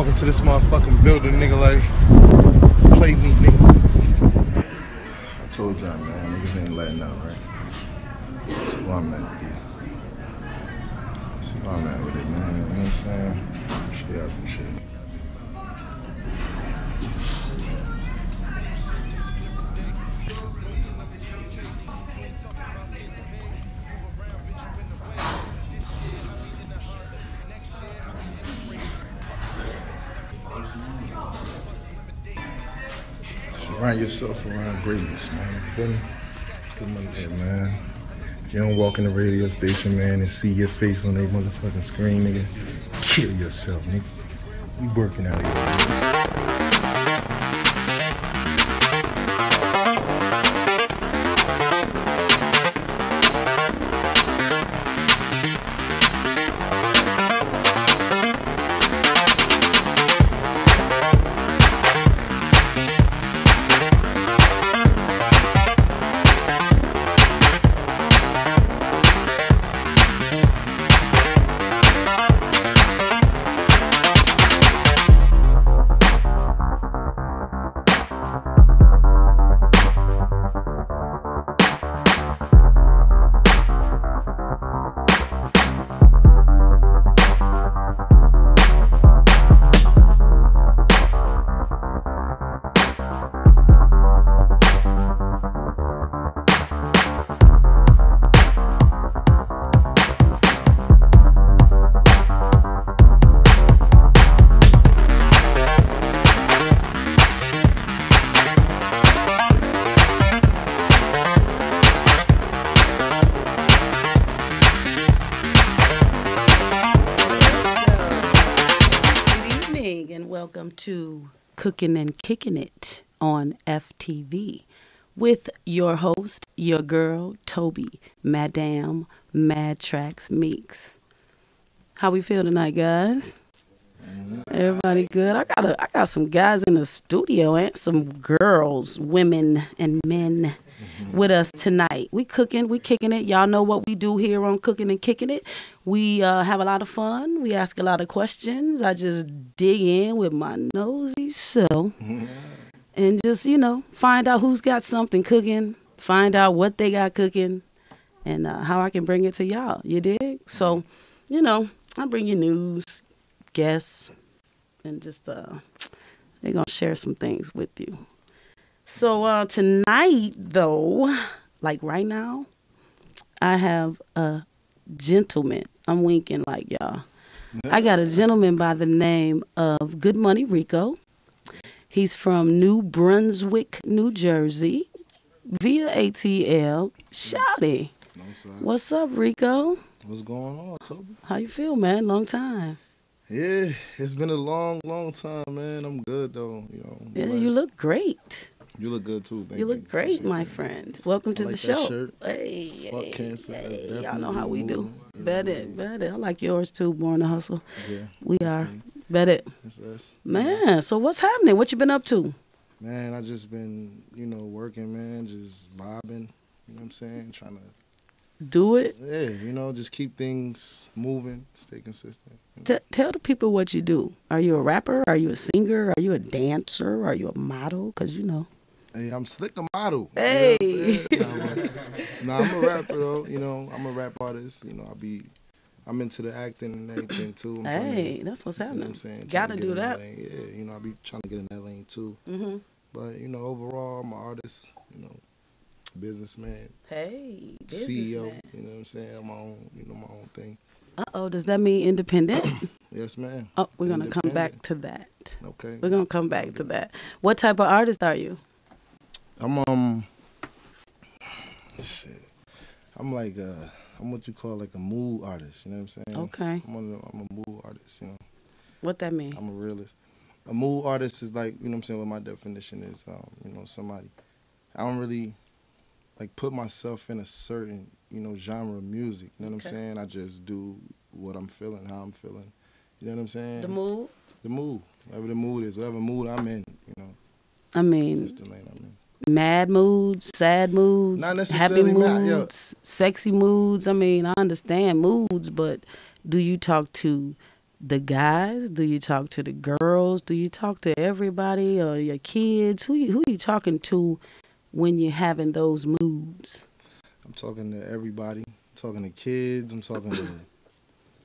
Walking to this motherfucking building, nigga, like, play me, nigga. I told y'all, man, niggas ain't letting out, right? That's where I'm at, B. That's where I'm at with it, man. You know what I'm saying? Show y'all some shit. Surround yourself around greatness, man. You man. You don't walk in the radio station, man, and see your face on that motherfucking screen, nigga, kill yourself, nigga. We working out here. Welcome to Cooking and Kicking It on FTV with your host, your girl, Toby, Madame Mad Tracks Meeks. How we feel tonight, guys? Everybody good? I got a, I got some guys in the studio and some girls, women and men with us tonight. We cooking, we kicking it. Y'all know what we do here on Cooking and Kicking It. We uh, have a lot of fun. We ask a lot of questions. I just dig in with my nosy self and just you know find out who's got something cooking, find out what they got cooking, and uh, how I can bring it to y'all. You dig? So, you know, I bring you news, guests, and just uh, they're gonna share some things with you. So uh, tonight, though, like right now, I have a gentleman. I'm winking like y'all. I got a gentleman by the name of Good Money Rico. He's from New Brunswick, New Jersey, via ATL. Shouty. No. What's up, Rico? What's going on, Toby? How you feel, man? Long time. Yeah, it's been a long, long time, man. I'm good though. You know. Yeah, you look great. You look good too. Thank You look great, my friend. Welcome to like the show. shirt. Hey, Fuck hey, cancer. That's hey, y'all know how we do. you Bet it, bet it. I like yours too, Born to Hustle. Yeah. We are. me. Bet it. That's us. Man, so what's happening? What you been up to? Man, I just been, you know, working, man, just vibing. You know what I'm saying? Trying to, Do it. yeah, you know, just keep things moving, stay consistent. T- tell the people what you do. Are you a rapper? Are you a singer? Are you a dancer? Are you a model? Because, you know. Hey, I'm slick a model. you know Hey. I'm? Nah, but- nah, I'm a rapper though. You know, I'm a rap artist. You know, I be, I'm into the acting and everything too. I'm trying to- Hey, that's what's You know what happening. I'm saying? Gotta do in that. Yeah, you know, I be trying to get in that lane too. hmm But you know, overall, I'm an artist. You know, businessman, Hey, CEO. You know what I'm saying? I'm my own. You know, my own thing. Uh oh, does that mean independent? Yes, ma'am. oh, we're going to come back to that. Okay. We're going to come back to that. What type of artist are you? I'm um. Shit. I'm like uh, I'm what you call like a mood artist. You know what I'm saying? Okay. I'm, one of them, I'm a mood artist. You know, What that mean? I'm a realist. A mood artist is like you know what I'm saying. What my definition is, um, you know, somebody. I don't really like put myself in a certain you know genre of music. You know what Okay. I'm saying? I just do what I'm feeling, how I'm feeling. You know what I'm saying? The mood? The mood, whatever the mood is, whatever mood I'm in. You know, I mean, that's the lane I'm in. mad moods, sad moods, Not happy necessarily mad, yeah. moods, sexy moods. I mean, I understand moods, but do you talk to the guys? Do you talk to the girls? Do you talk to everybody or your kids? Who you, who you talking to when you're having those moods? I'm talking to everybody. I'm talking to kids. I'm talking to,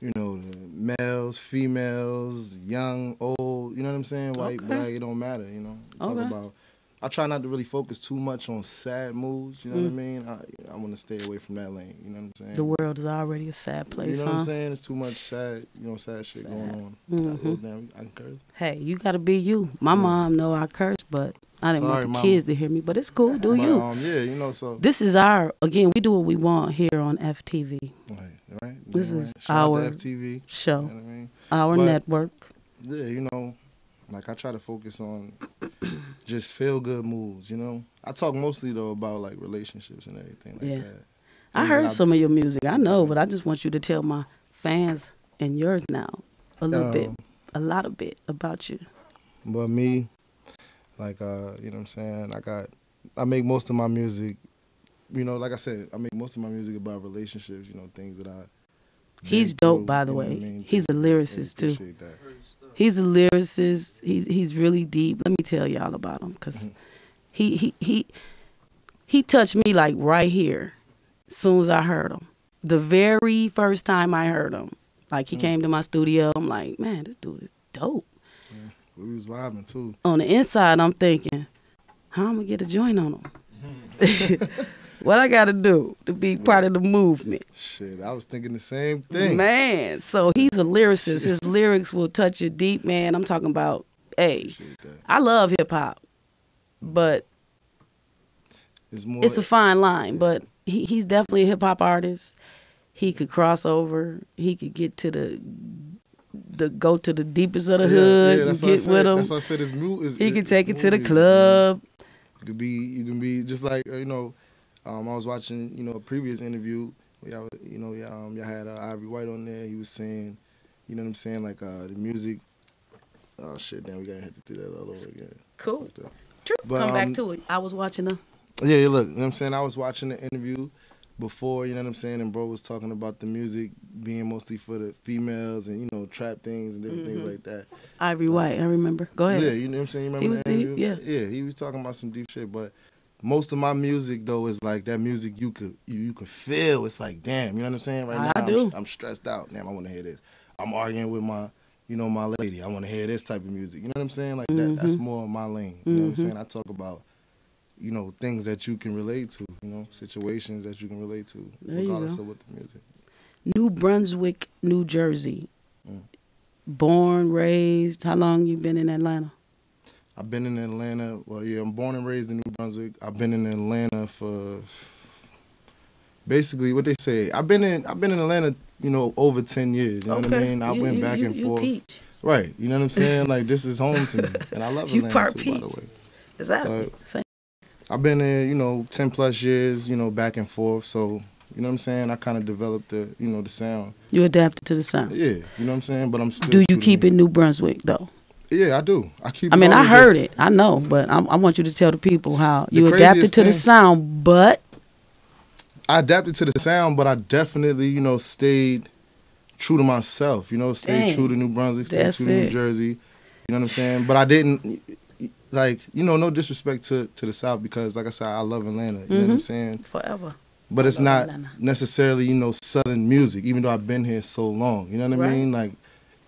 you know, the males, females, young, old. You know what I'm saying? White, Okay. black. It don't matter. You know. Talking Okay. about. I try not to really focus too much on sad moods. You know Mm. what I mean? I, I want to stay away from that lane. You know what I'm saying? The world is already a sad place, you know what? I'm saying? It's too much sad, you know, sad shit going on. Damn, I can curse. Hey, you gotta be you. My mom know I curse, but I didn't Sorry, want the Mama. kids to hear me. But it's cool. Do But, you? Um, yeah, you know, so This is our again. We do what we want here on FTV right, right. This you is right. Our FTV. You show, know what I mean? our But- network. Yeah, you know, like I try to focus on just feel good moods. You know, I talk mostly though about like relationships and everything like Yeah. that. I Things heard that some of your music. I know, but I just want you to tell my fans and yours now a little bit, Um, a lot of bit about you. But me, like uh, you know what I'm saying, I got I make most of my music you know, like I said, I make most of my music about relationships, you know, things that I He's dope, through, by the you know what way. I mean? He's a lyricist, too. appreciate that. He's a lyricist. He's he's really deep. Let me tell y'all about him because Mhm. he he he he touched me like right here. As soon as I heard him, the very first time I heard him, like he Mm. came to my studio, I'm like, man, this dude is dope. We was vibing too. On the inside, I'm thinking, how I'm gonna get a joint on him? what I gotta do to be part of the movement? Shit, I was thinking the same thing. Man, so he's a lyricist. His lyrics will touch you deep, man. I'm talking about, hey, I love hip hop, but It's more it's a fine line. But he, he's definitely a hip hop artist. He could cross over. He could get to the the go to the deepest of the Yeah, hood. yeah, that's you get with him. That's why I said his mood is. He can take it to the club. You could be, you can be just like uh, you know. Um, I was watching, you know, a previous interview. Where y'all, you know, y'all, um, y'all had uh, Ivory White on there. He was saying, you know what I'm saying, like uh, the music. Oh shit! Damn, we gotta have to do that all over again. Cool. Fucked up. True. But, Come back um, to it. I was watching the. Yeah, yeah, look, you know what I'm saying? I was watching the interview before, you know what I'm saying, and bro was talking about the music being mostly for the females and, you know, trap things and different things like that. Ivory White. I remember. Go ahead. Yeah, you know what I'm saying? You He was the deep, interview? Yeah, he was talking about some deep shit, but most of my music though is like that music you could you, you could feel. It's like, damn, you know what I'm saying? Right I now I'm- I'm, stressed out. Damn, I want to hear this. I'm arguing with my you know, my lady. I want to hear this type of music. You know what I'm saying? Like that that's Mhm. more my lane. You know what I'm Mhm. saying? I talk about you know, things that you can relate to, you know, situations that you can relate to, There regardless of what the music. New Brunswick, New Jersey. Mm. Born, raised. How long you been in Atlanta? I've been in Atlanta. Well, yeah, I'm born and raised in New Brunswick. I've been in Atlanta for basically what they say. I've been in I've been in Atlanta, you know, over ten years. You know what I mean? I You- went you- back you- and you forth. peach. Right. You know what I'm saying? like this is home to me, and I love Atlanta part too. By the way, Is that same? I've been there, you know, ten plus years, you know, back and forth. So you know what I'm saying? I kind of developed the, you know, the sound. You adapted to the sound. Yeah, you know what I'm saying. But I'm still. Do you keep it New Brunswick though? Yeah, I do. I keep. I mean, I heard just- it. I know, but I, I want you to tell the people how The you adapted to the sound, but I adapted to the sound, but I definitely, you know, stayed true to myself. You know, stayed Dang. true to New Brunswick, stayed That's true to New it. Jersey. You know what I'm saying? But I didn't, like, you know, no disrespect to to the South because, like I said, I love Atlanta. You know what I'm Mhm. saying? forever. But it's not Atlanta. necessarily, you know, Southern music. Even though I've been here so long, you know what I mean? Like,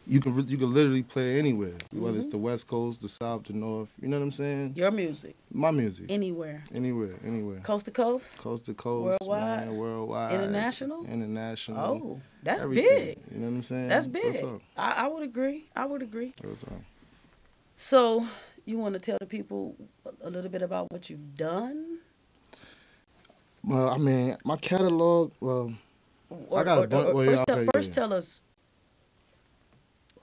you can you can literally play anywhere, whether Mm-hmm. it's the West Coast, the South, the North. You know what I'm saying? Your music, My music, anywhere, anywhere, anywhere, coast to coast, coast to coast, Worldwide? man, worldwide, international. international. Oh, that's everything. big. You know what I'm saying? That's big. I, I would agree. I would agree. So, you want to tell the people a- a little bit about what you've done? Well, I mean, my catalog. Well, Or, I got a or- bun- or well, first, yeah, tell, okay, first yeah. tell us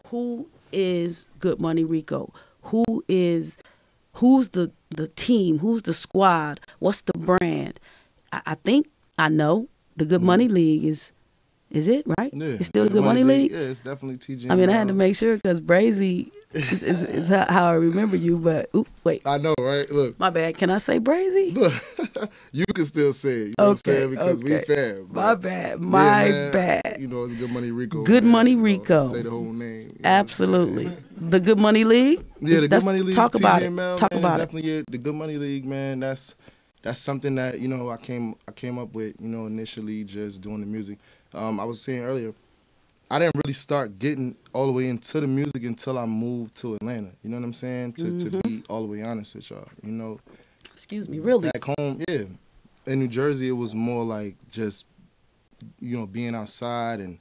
who is Good Money Rico? Who is who's the the team? Who's the squad? What's the brand? I, I think I know the Good Money League is is it right? Mm-hmm. yeah. It's still the Good Money League. Yeah, it's definitely TG. I mean, I had to make sure because Brazy is, is, is how how I remember you. But oop, wait, I know, right? Look, my bad. Can I say Brazy? look. you can still say it. You know what I'm saying? Because we okay. fam. My bad. yeah, My man, bad. You know, it's Good Money Rico. Good man, Money you know, Rico. say the whole name. you know what I'm saying? Absolutely. The Good Money League. Yeah, the Good Money League. Talk about it. TGML, Talk about it. Definitely, yeah, the Good Money League, man. That's that's something that you know I came I came up with. You know, initially just doing the music. Um, I was saying earlier, I didn't really start getting all the way into the music until I moved to Atlanta. You know what I'm saying? To Mm-hmm. to be all the way honest with y'all, you know, Excuse me. Really? back home, yeah, in New Jersey, it was more like just you know being outside and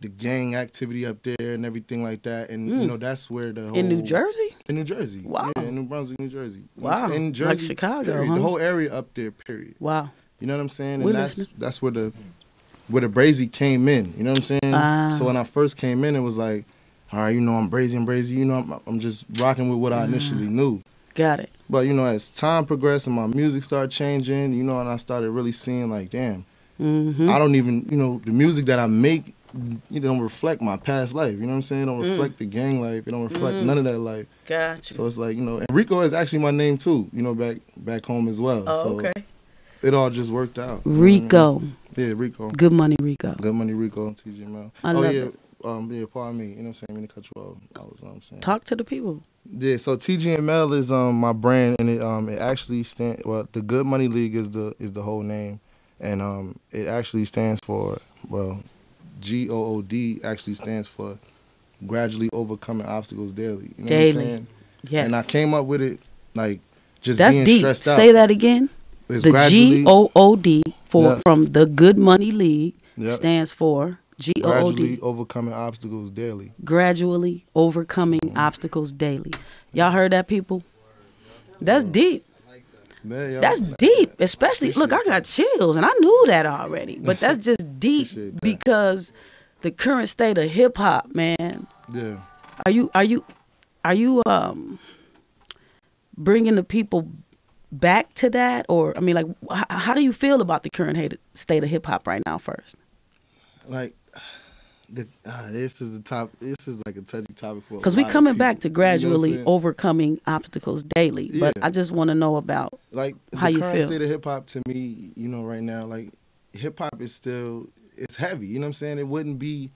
the gang activity up there and everything like that. And you know that's where the whole Mm. In New Jersey? in New Jersey. Wow. Yeah, in New Brunswick, New Jersey. Wow. In Like Chicago, period. huh? The whole area up there, period. Wow. You know what I'm saying? And We're that's listening. that's where the where the Brazy came in. You know what I'm saying? Ah. So when I first came in, it was like, all right, you know, I'm Brazy and Brazy. You know, I'm, I'm just rocking with what I initially knew. Got it. But you know, as time progressed and my music started changing, you know, and I started really seeing like, damn, Mm-hmm. I don't even, you know, the music that I make, you know, don't reflect my past life. You know what I'm saying? It Mm. don't reflect the gang life. It don't reflect none of that life. Gotcha. So it's like you know, and Rico is actually my name too. You know, back back home as well. oh, so okay. it all just worked out. Rico. Yeah, Rico. Good Money Rico. Good money, Rico and TGML. I oh love yeah, it. um, yeah. Pardon me. You know what I'm saying? I mean to cut you off. I was, um, saying. Talk to the people. Yeah. So TGML is um my brand, and it um it actually stand well. The Good Money League is the is the whole name, and um it actually stands for well, G O O D actually stands for gradually overcoming obstacles daily. You know what I'm Daily. saying? Yes. And I came up with it like just That's being deep. stressed out. Say that again. It's the G O O D for Yeah. from the Good Money League Yep. stands for G O O D. gradually overcoming obstacles daily. Gradually overcoming obstacles daily. Y'all heard that, people? That's deep. Man, That's deep. Especially look, I got chills, and I knew that already. But that's just deep that. because the current state of hip hop, man. yeah. Are you are you are you um bringing the people back to that, or I mean, like, how do you feel about the current state of hip hop right now? First, Like the uh, this is the top. This is like a touchy topic for because we a lot of coming back to You know gradually overcoming obstacles daily. But Yeah. I just want to know about like how the you current feel. state of hip hop to me. You know, right now, like hip hop is still it's heavy. You know what I'm saying? It wouldn't be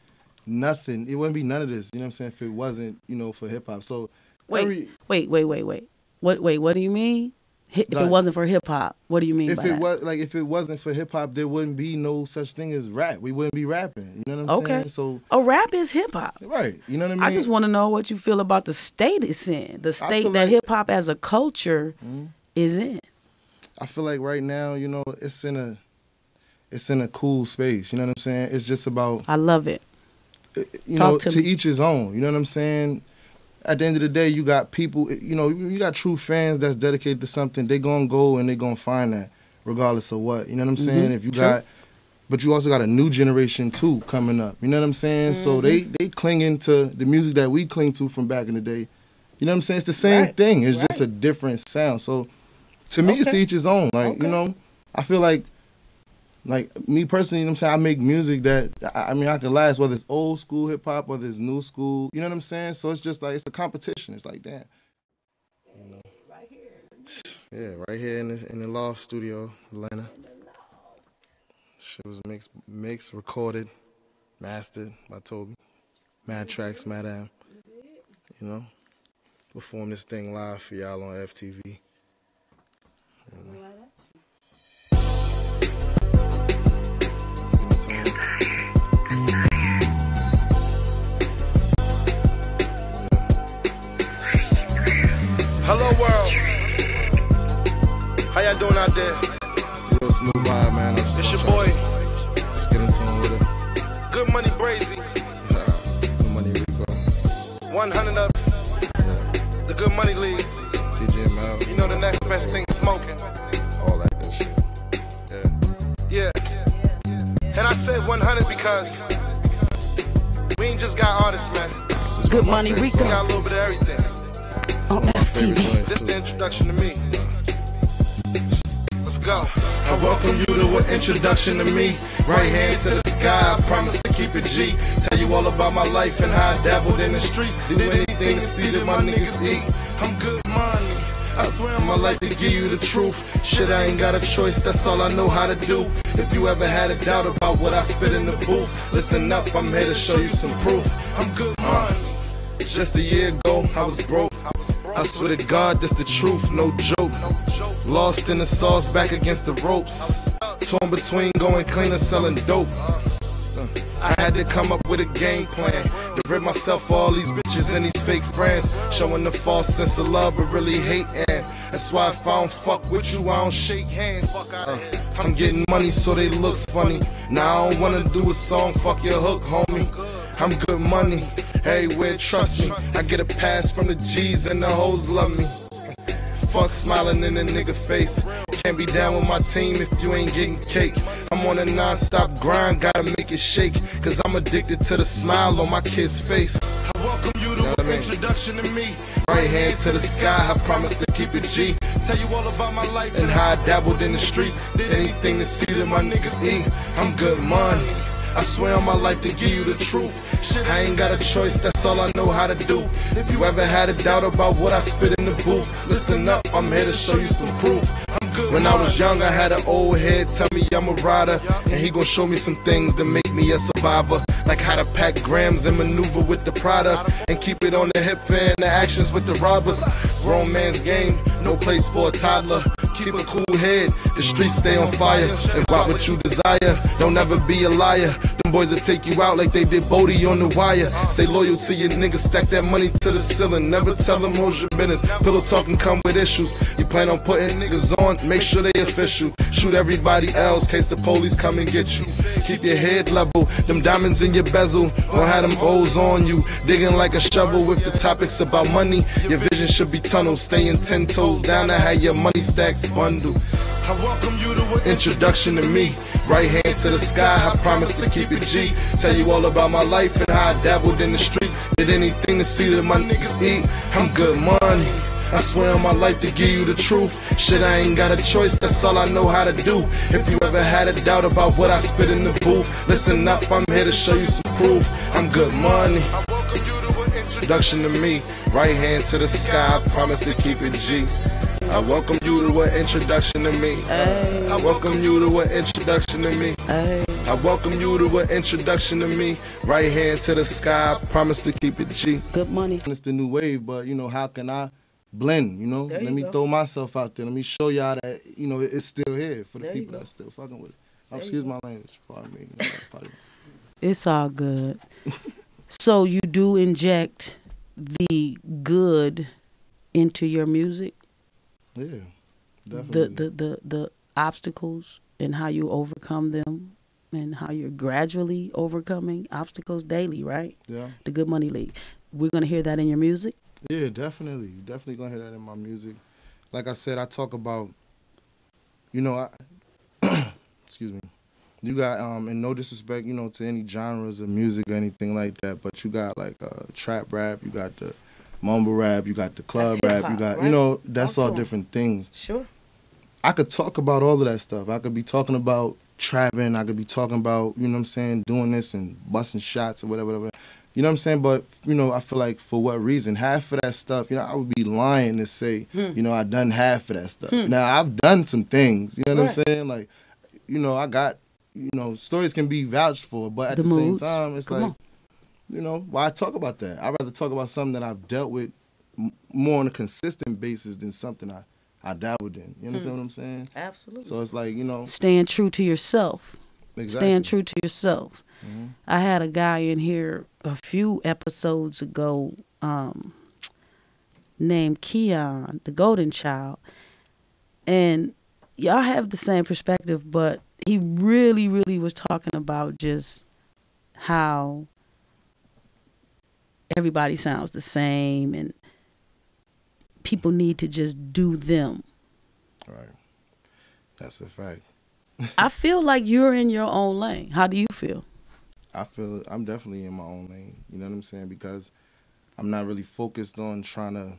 nothing. It wouldn't be none of this. You know what I'm saying? If it wasn't, you know, for hip hop. So wait, wait, wait, wait, wait. What? Wait, what do you mean? If it wasn't for hip hop, what do you mean if it that? was like if it wasn't for hip hop, there wouldn't be no such thing as rap. We wouldn't be rapping. You know what I'm Okay. saying? So A rap is hip hop. right. You know what I mean? I just want to know what you feel about the state it's in, the state that like- hip hop as a culture mm-hmm. is in. I feel like right now, you know, it's in a it's in a cool space. You know what I'm saying? It's just about I love it. you Talk know to to, each his own. You know what I'm saying? At the end of the day, you got people. You know, you got true fans that's dedicated to something. They're gonna go and they're gonna find that, regardless of what. You know what I'm saying? If you Mm-hmm. True. got, but you also got a new generation too coming up. You know what I'm saying? So they Mm-hmm. they clinging to the music that we cling to from back in the day. You know what I'm saying? It's the same Right. thing. It's just a different sound. So to me, it's to each his own. Like Okay. you know, I feel like like me personally, you know I'm saying I make music that I I mean I can last whether it's old school hip hop, whether it's new school. You know what I'm saying? So it's just like it's a competition. It's like damn. Yeah, right here in the in the loft studio, Atlanta. Shit was mixed, mixed, recorded, mastered by Toby. Mad tracks, Madam. You know, perform this thing live for y'all on FTV. Hello world. How y'all doing out there? It's a real smooth vibe, man. I'm just It's your boy, Let's get into it with it. Good Money Brazy. Good money, Rico. 100 up. The Good Money League. TGML. You know the next best thing smoking. all that good shit. Yeah. Yeah. And I said 100 because we ain't just got artists, man. This is Good one money, my favorite We got a little bit of everything. Favorite This the introduction to me. Let's go. I welcome you to an introduction to me. Right hand to the sky, I promise to keep it G. Tell you all about my life and how I dabbled in the streets. Did anything to see that my niggas eat. I'm good money. I swear on my life to give you the truth. Shit, I ain't got a choice, that's all I know how to do. If you ever had a doubt about what I spit in the booth, listen up, I'm here to show you some proof. I'm good money. Just a year ago, I was broke. I swear to God, that's the truth, no joke. Lost in the sauce, back against the ropes. Torn between going clean and selling dope. I had to come up with a game plan to rid myself of all these bitches and these fake friends. Showing the false sense of love, but really hating. That's why if I don't fuck with you, I don't shake hands. Uh, I'm getting money so they looks funny. Now I don't wanna do a song, fuck your hook, homie. I'm good money, everywhere, trust me. I get a pass from the G's and the hoes love me. Fuck smiling in a nigga face. Can't be down with my team if you ain't getting cake. I'm on a non-stop grind, gotta make it shake. Cause I'm addicted to the smile on my kid's face. I welcome you to an introduction to me. Right hand to the sky, I promise to keep it G. Tell you all about my life and how I dabbled in the streets. Did anything to see that my niggas eat. I'm good money. I swear on my life to give you the truth. Shit, I ain't got a choice, that's all I know how to do. If you ever had a doubt about what I spit in the booth, listen up, I'm here to show you some proof. When I was young, I had an old head tell me I'm a rider, and he gon' show me some things that make me a survivor. Like how to pack grams and maneuver with the product, and keep it on the hip and the actions with the robbers. Grown man's game, no place for a toddler. Keep a cool head, the streets stay on fire. And what you desire, don't ever be a liar. Boys will take you out like they did Bodie on the wire. Stay loyal to your niggas, stack that money to the ceiling. Never tell them who's your business. Pillow talking come with issues. You plan on putting niggas on, make sure they official. Shoot everybody else, case the police come and get you. Keep your head level, them diamonds in your bezel. Won't have them O's on you. Digging like a shovel with the topics about money. Your vision should be tunnel, staying ten toes down to how your money stacks bundle. I welcome you to an introduction to me. Right hand to the sky, I promise to keep it G. Tell you all about my life and how I dabbled in the streets. Did anything to see that my niggas eat. I'm good money. I swear on my life to give you the truth. Shit, I ain't got a choice, that's all I know how to do. If you ever had a doubt about what I spit in the booth, listen up, I'm here to show you some proof. I'm good money. Introduction to me. Right hand to the sky, I promise to keep it G. I welcome you to an introduction to me. I welcome you to an introduction to me. I welcome you to an introduction to me. Right hand to the sky, I promise to keep it G. Good money. It's the new wave, but you know, how can I blend, you know? There Let you me go. throw myself out there. Let me show y'all that, you know, it's still here for the There people that's still fucking with it. Oh, excuse my language, pardon me. You know, pardon me. It's all good. so you do inject the good into your music, Yeah, the, definitely. the the the obstacles and how you overcome them, and how you're gradually overcoming obstacles daily. Right, yeah, the Good Money League. We're gonna hear that in your music. yeah, definitely. You definitely gonna hear that in my music. Like I said, I talk about, you know, I, excuse me. You got, um, and no disrespect, you know, to any genres of music or anything like that, but you got like uh, trap rap, you got the mumble rap, you got the club rap, you got, right? you know, that's all different things. Sure. I could talk about all of that stuff. I could be talking about trapping. I could be talking about, you know what I'm saying, doing this and busting shots or whatever, whatever. You know what I'm saying? But, you know, I feel like for what reason? Half of that stuff, you know, I would be lying to say, Hmm. you know, I done half of that stuff. Now, I've done some things, you know what Right. I'm saying? Like, you know, I got, you know, stories can be vouched for, but at The the, same time, it's Come like, on. You know, why talk about that? I'd rather talk about something that I've dealt with m- more on a consistent basis than something I, I dabbled in. You understand what I'm saying? Absolutely. So it's like, you know, Staying true to yourself. exactly. Staying true to yourself. Mhm. I had a guy in here a few episodes ago um, named Keon, the golden child. And y'all have the same perspective, but he really, really was talking about just how everybody sounds the same and people need to just do them. Right. That's a fact. I feel like you're in your own lane. How do you feel? I feel I'm definitely in my own lane. You know what I'm saying? Because I'm not really focused on trying to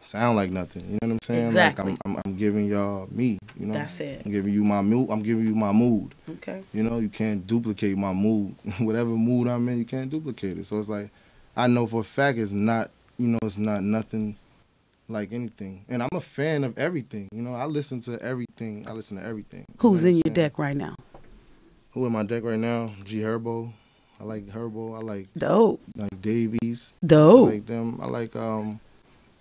sound like nothing. You know what I'm saying? Exactly. Like I'm, I'm, I'm giving y'all me. You know, That's it. I'm giving you my mood. I'm giving you my mood. Okay. You know, you can't duplicate my mood. Whatever mood I'm in, you can't duplicate it. So it's like, I know for a fact it's not, you know, it's not nothing like anything. And I'm a fan of everything. You know, I listen to everything. I listen to everything. You Who's know in your deck right now? Who in my deck right now? G Herbo. I like Herbo. I like Dope. like Davies. I Dope. like them. I like um.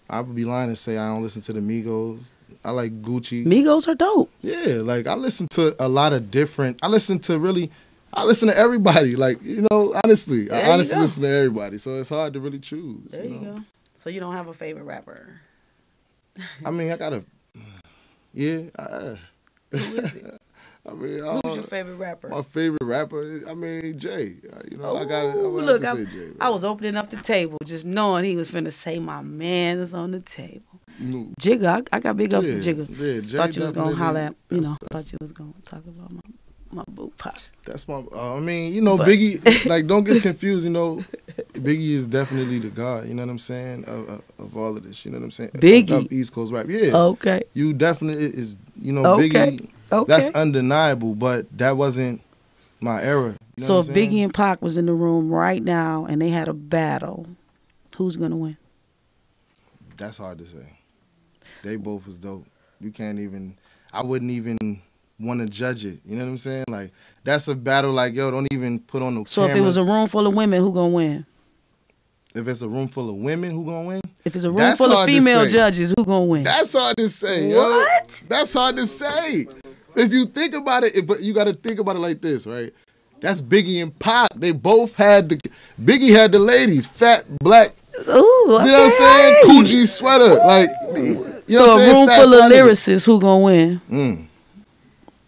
I would be lying to say I don't listen to the Migos. I like Gucci. Migos are dope. Yeah, like I listen to a lot of different. I listen to really. I listen to everybody. Like you know, honestly, There I honestly listen to everybody. So it's hard to really choose. There you, you go. So you don't have a favorite rapper? I mean, I gotta. Yeah. I, Who is it? I mean, Who's don't- your favorite rapper? my favorite rapper. I mean, Jay. Uh, You know, I got to. Look, I, Jay. I was opening up the table just knowing he was finna say my man is on the table. Jigga, I, I got big ups yeah, to Jigga. Yeah, Jay thought you was gonna holler at, you know, thought you was gonna talk about my my boo pop. That's my. Uh, I mean, you know, But- Biggie. like, don't get confused. You know, Biggie is definitely the god. You know what I'm saying? Of, of, of all of this. You know what I'm saying? Of- Biggie. of, East Coast rap. Yeah. Okay, You definitely is. You know, Okay. Biggie. okay. That's undeniable. But that wasn't my era. You know so if? Biggie and Pac was in the room right now and they had a battle, who's gonna win? That's hard to say. They both was dope. You can't even. I wouldn't even want to judge it. You know what I'm saying? Like that's a battle. Like yo, don't even put on no So if it was a room full of women, who gonna win? if it's a room full of women, who gonna win? If it's a room That's full of hard to yo say. judges, who gonna win? That's hard to say, What? yo. That's hard to say. If you think about it, if- but you got to think about it like this, right? That's Biggie and Pac. They both had the Biggie had the ladies, fat, black. Ooh, You know what I'm saying? Coochie sweater, like you know what so I'm a saying? room Fat, full of lyricists, who gonna win? Mm.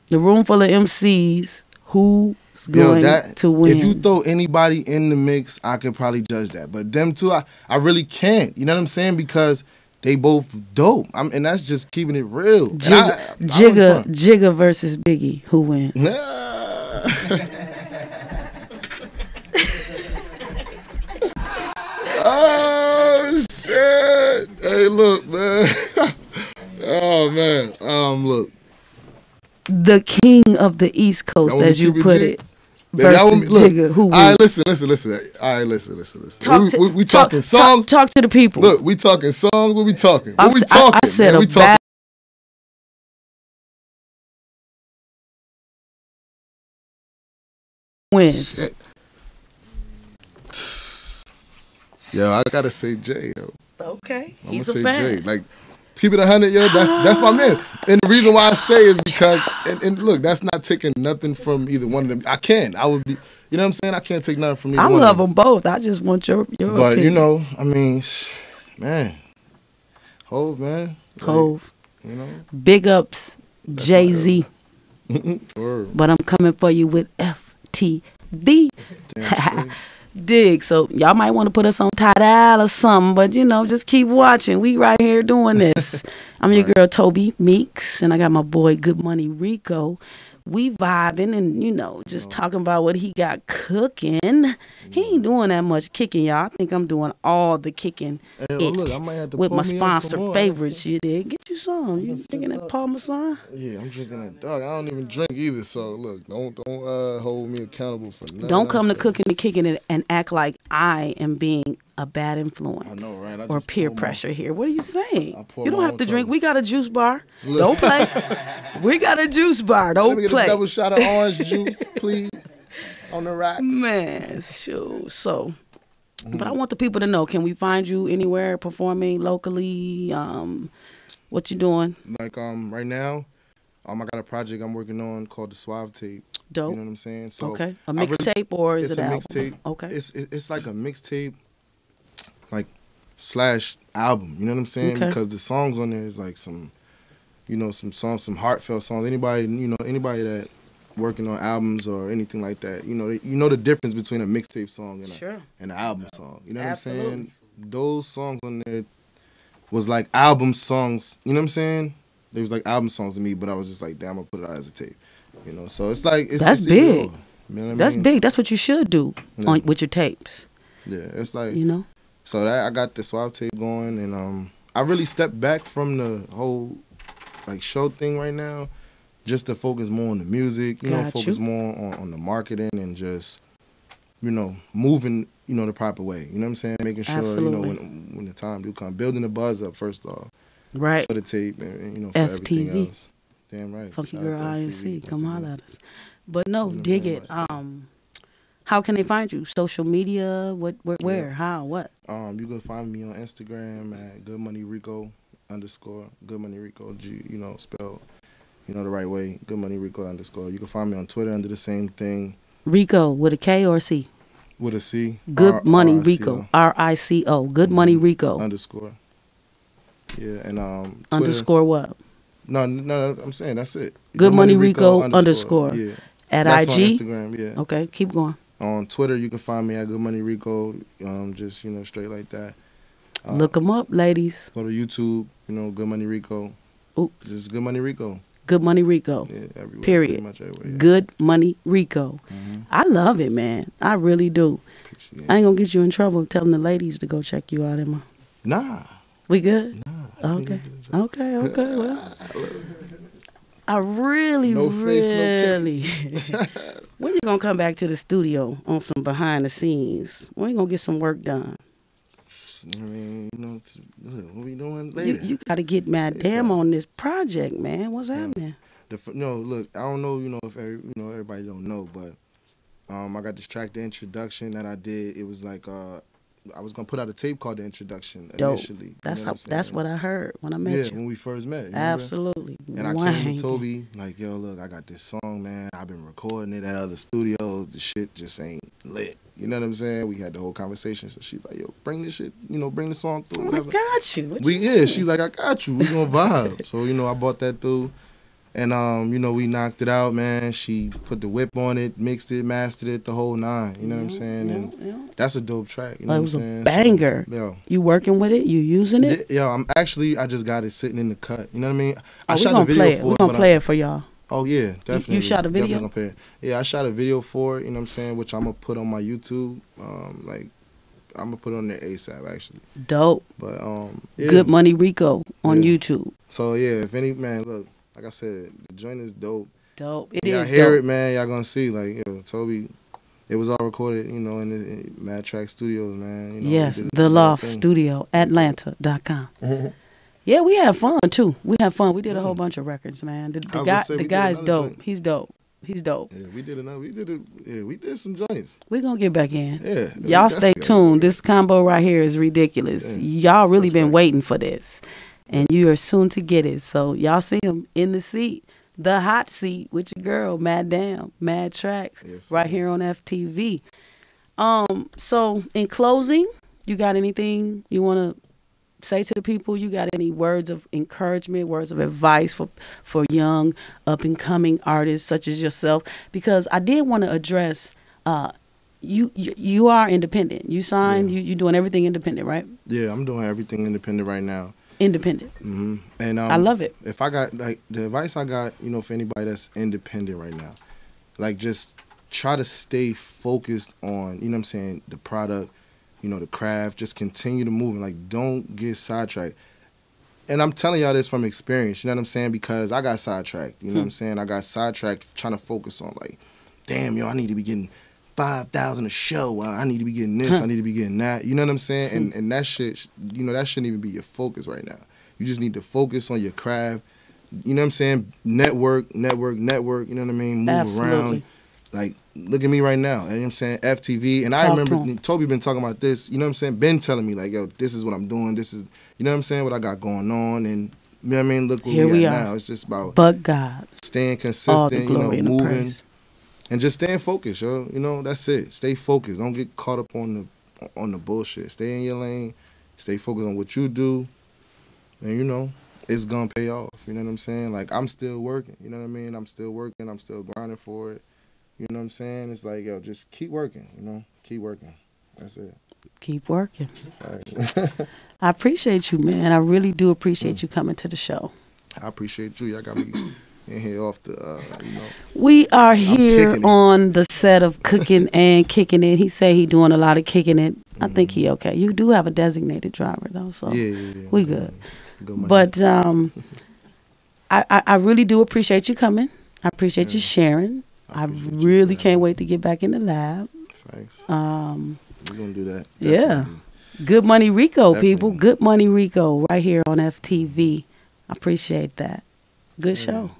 The room full of MCs, who's Yo, going that to win? if you throw anybody in the mix, I could probably judge that. But them two, I, I really can't. You know what I'm saying? Because they both dope. I'm, and that's just keeping it real. Jigga, I- I Jigga. Jigga versus Biggie, who win? oh shit! Hey, look, man. oh man. Um, look. The king of the East Coast, That want me as you to put G? it, Baby, I want versus me- look, Jigga, who All win? listen, listen, listen. All right, listen, listen, listen. Talk we, to- we, we talk- talking talk- songs. Talk, to the people. Look, we talking songs. What we talking? I'm What we s- I- I talking? said man? a we talking. bad- win. Yo, I gotta say Jay, yo. Okay, I'm he's gonna a say fan. Jay. Like, keep it a hundred, yo. That's that's my man. And the reason why I say is because, and, and look, that's not taking nothing from either one of them. I can. I would be. You know what I'm saying? I can't take nothing from either I love of them both. I just want your your But opinion. you know, I mean, man, Hove, man. Like, Hove, You know, big ups, Jay Z. But I'm coming for you with FTV. Dig. So y'all might want to put us on Tidal or something, but you know, just keep watching. We right here doing this. I'm your girl Toby Meeks, and I got my boy Good Money Rico. We vibing and you know, just talking about what he got cooking. He ain't doing that much kicking, y'all. I think I'm doing all the kicking Hey, well, look, I might have to with my sponsor favorites. You did get you some. You drinking that. Parmesan? Yeah, I'm drinking that dog. I don't even drink either. So look, don't don't uh, hold me accountable for nothing. Don't come to cooking and kicking it and act like I am being a bad influence. I know, right? Or peer pour my- pressure here. What are you saying? You don't have to drink. We got a juice bar. Look. Don't play. we got a juice bar. Let Don't me get play. a double shot of orange juice, please, on the rocks. Man, sure. So, but I want the people to know. Can we find you anywhere performing locally? Um, what you doing? Like um, right now, um, I got a project I'm working on called the Suave Tape. Dope. You know what I'm saying? So okay, a I really- mixtape or is it's it a mixtape. Okay. It's it- it's like a mixtape, slash album. You know what I'm saying? Okay. Because the songs on there is like some, you know, some songs, some heartfelt songs. Anybody, you know, anybody that working on albums or anything like that, you know, they, you know the difference between a mixtape song and a, and an album song. You know what I'm saying? Those songs on there was like album songs. You know what I'm saying? They was like album songs to me, but I was just like, damn, I'm gonna put it out as a tape. You know, so it's like it's That's it's big. You know what I That's big. That's what you should do Yeah. on with your tapes. Yeah, it's like You know. So that I got the Suave Tape going, and um, I really stepped back from the whole like show thing right now, just to focus more on the music. You know, focus you. more on, on the marketing and just you know moving you know the proper way. You know what I'm saying? Making sure you know when when the time do come, building the buzz up first off Right. for the tape and, and, you know for everything else. Damn right. Funky Shout Girl INC. Come holler at us. But no, You know dig it. Um, how can they find you? Social media? What? Where? where how? What? Um, you can find me on Instagram at Good Money Rico underscore Good Money Rico G. You know, spelled you know the right way. Good Money Rico underscore. You can find me on Twitter under the same thing Rico with a K or a C? with a C. Good R- Money R-I-C-O Rico. R I C O. Good Money Rico. underscore. Yeah, and um Twitter. Underscore what? No, no, I'm saying that's it. Good Money Rico underscore. Yeah, At that's on IG. Instagram. Yeah. Okay, keep going. On Twitter, you can find me at Good Money Rico. Um, just you know, straight like that. Uh, Look 'em up, ladies. Go to YouTube. You know, Good Money Rico. Ooh. Just Good Money Rico. Good Money Rico. Yeah, everywhere. Period. Pretty much everywhere. Yeah. Good Money Rico. Mhm. I love it, man. I really do. Appreciate I ain't gonna get you in trouble telling the ladies to go check you out, Emma. Nah. We good? Nah. Okay. Okay, okay, well. I really, No face, no really. when you gonna come back to the studio on some behind the scenes? When you gonna get some work done? I mean, you know, what we doing later? you gotta get mad damn uh, on this project, man. What's happening? The, no, look, I don't know, you know, if every, you know everybody don't know, but um, I got this track, the introduction that I did. It was like uh, I was gonna put out a tape called the introduction Dope. initially. you That's know how. That's what I heard when I met you. yeah, you. when we first met. you remember? Absolutely. And I came to Toby like, yo, look, I got this song, man. I've been recording it at other studios. The shit just ain't lit. You know what I'm saying? We had the whole conversation. So she's like, yo, bring this shit, you know, bring the song through. Oh, I Whatever. got you. What We you- yeah, she's like, I got you. We gonna vibe. so you know, I bought that through, and um, you know, we knocked it out, man. She put the whip on it, mixed it, mastered it, the whole nine. You know what I'm saying? And Yeah, yeah. that's a dope track. You know it what I'm was a saying? banger. So, yo, You working with it? You using it? yeah, yo, I'm actually I just got it sitting in the cut. You know what I mean? I oh, shot a video play it. for it. gonna play I, it for y'all. Oh yeah, definitely. You shot a video? Definitely gonna play it. Yeah, I shot a video for it. You know what I'm saying? Which I'm gonna put on my YouTube. Um, like I'm gonna put it on there ASAP actually. Dope. But um, yeah. Good Money Rico on Yeah. YouTube. So yeah, if any man, look, like I said, the joint is dope. Dope. It y'all is hear dope. it, man. Y'all gonna see, like, yo, Toby. It was all recorded, you know, in the in Mad Track Studios, man. You know, yes, The Loft. Studio, Atlanta.com. Yeah, we had fun too. We had fun. We did a whole bunch of records, man. The, Mm. The guy, the guy's dope. joint. He's dope. He's dope. Yeah, we did another. We did it. Yeah, we did some joints. We're gonna get back in. Yeah, Y'all stay tuned. This combo right here is ridiculous. Y'all really That's been right. waiting for this. And you are soon to get it. So y'all see him in the seat, the hot seat with your girl, Mad Damn, Mad Tracks, Yes, right here on FTV. Um, so in closing, you got anything you wanna say to the people? You got any words of encouragement, words of advice for for young up and coming artists such as yourself? Because I did want to address uh you, you you are independent. You signed. Yeah. You you doing everything independent, right? Yeah, I'm doing everything independent right now. Independent. hmm And um, I love it. If I got like the advice I got, you know, for anybody that's independent right now, like just try to stay focused on, you know, what I'm saying the product, you know, the craft. Just continue to move. and, Like, don't get sidetracked. And I'm telling y'all this from experience. You know what I'm saying? Because I got sidetracked. You know what I'm saying? I got sidetracked trying to focus on like, damn, yo, I need to be getting five thousand a show. Uh, I need to be getting this. I need to be getting that. You know what I'm saying? And and that shit, you know, that shouldn't even be your focus right now. You just need to focus on your craft. You know what I'm saying? Network, network, network. You know what I mean? Move Absolutely. around. Like, look at me right now. You know what I'm saying? FTV. And I Talk to. Toby been talking about this. You know what I'm saying? Been telling me like, yo, this is what I'm doing. This is, you know what I'm saying? What I got going on. And you know what I mean? Look where Here we, we are. now. It's just about But God, staying consistent. You know, glory and the moving. And just staying focused, yo. You know, that's it. Stay focused. Don't get caught up on the on the bullshit. Stay in your lane. Stay focused on what you do, and you know it's gonna pay off. You know what I'm saying? Like I'm still working. You know what I mean? I'm still working. I'm still grinding for it. You know what I'm saying? It's like yo, just keep working. You know, keep working. That's it. Keep working. All right. I appreciate you, man. I really do Mm. appreciate you coming to the show. I appreciate you. Y'all got me in here off the. Uh, you know. We are here on the set of cooking and kicking it. He say he doing a lot of kicking it I think he okay. You do have a designated driver though, so Yeah, yeah, yeah. we good. Good. But um, I, I I really do appreciate you coming. I appreciate you sharing. I, you really can't wait to get back in the lab. Thanks. Um, We're gonna do that. Yeah. Good Money Rico, people. Good Money Rico, right here on FTV. I appreciate that. Good Yeah. show.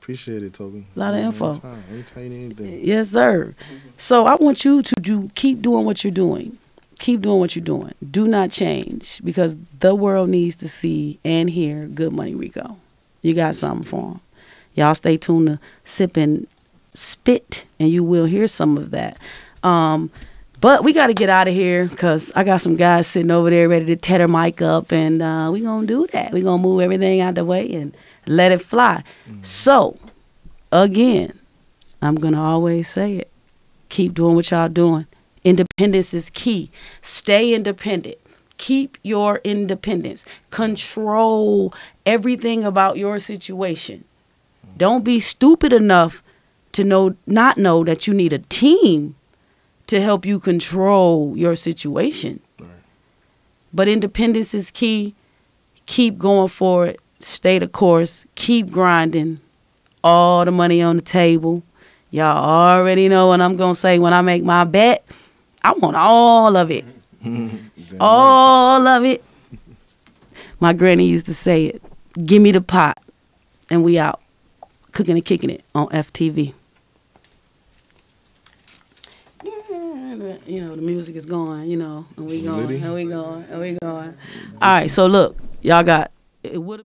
Appreciate it, Toby. A lot of info. Anytime, anytime you need anything. Yes, sir. So I want you to do keep doing what you're doing. Keep doing what you're doing. Do not change because the world needs to see and hear Good Money Rico. You got something for them. Y'all stay tuned to Sip and Spit, and you will hear some of that. Um, but we got to get out of here because I got some guys sitting over there ready to tear their mic up, and uh, we going to do that. we going to move everything out the way and let it fly. Mm-hmm. So, again, I'm going to always say it. Keep doing what y'all doing. Independence is key. Stay independent. Keep your independence. Control everything about your situation. Mm-hmm. Don't be stupid enough to know not know that you need a team to help you control your situation. Right. But independence is key. Keep going for it. Stay the course. Keep grinding. All the money on the table. Y'all already know what I'm going to say when I make my bet. I want all of it. All of it. My granny used to say it. Give me the pot. And we out. Cooking and kicking it on FTV. You know, the music is going, you know, and we going, and we going, and we going. All right, so look, y'all got it would